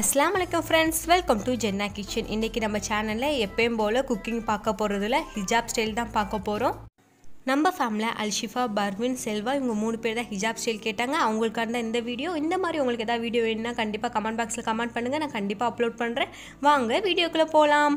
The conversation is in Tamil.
அஸ்லாம் வலைக்கம் friends welcome to Jenna kitchen இன்றைக்கி நம்ம சேனலில் எப்பயும் போல் குக்கிங் பார்க்க போகிறதுல ஹிஜாப் ஸ்டைல் தான் பார்க்க போகிறோம் நம்ம ஃபேமில் அல்ஷிஃபா பர்வின் செல்வா இவங்க மூணு பேர் தான் ஹிஜாப் ஸ்டைல் கேட்டாங்க அவங்களுக்கான இந்த வீடியோ இந்த மாதிரி உங்களுக்கு எதாவது வீடியோ வேணுன்னா கண்டிப்பாக கமெண்ட் பாக்ஸில் கமெண்ட் பண்ணுங்கள் நான் கண்டிப்பாக அப்லோட் பண்ணுறேன் வாங்க வீடியோக்குள்ளே போகலாம்